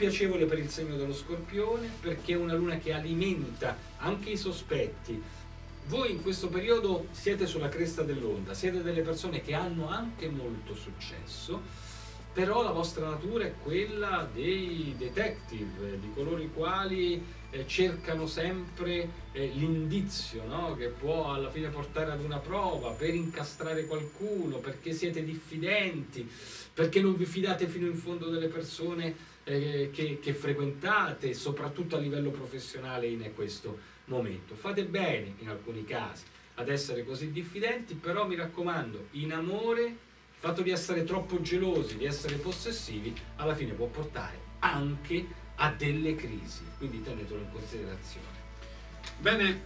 piacevole per il segno dello scorpione perché è una luna che alimenta anche i sospetti. Voi in questo periodo siete sulla cresta dell'onda, siete delle persone che hanno anche molto successo, però la vostra natura è quella dei detective, di coloro i quali eh, cercano sempre eh, l'indizio no? che può alla fine portare ad una prova per incastrare qualcuno, perché siete diffidenti, perché non vi fidate fino in fondo delle persone eh, che, che, frequentate, soprattutto a livello professionale in questo momento. Fate bene in alcuni casi ad essere così diffidenti, però mi raccomando, in amore il fatto di essere troppo gelosi, di essere possessivi, alla fine può portare anche a delle crisi, quindi tenetelo in considerazione. Bene.